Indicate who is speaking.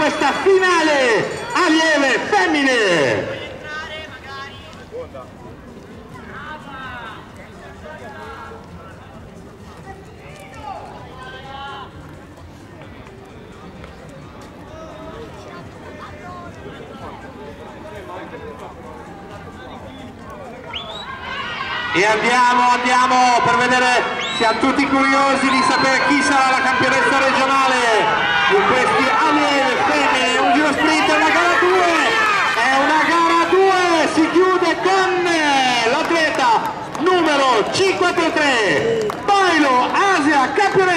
Speaker 1: questa finale allieve femmine! E andiamo, andiamo per vedere, siamo tutti curiosi di sapere chi sarà la campionessa regionale numero 5 per 3 Bailo Asia Campionato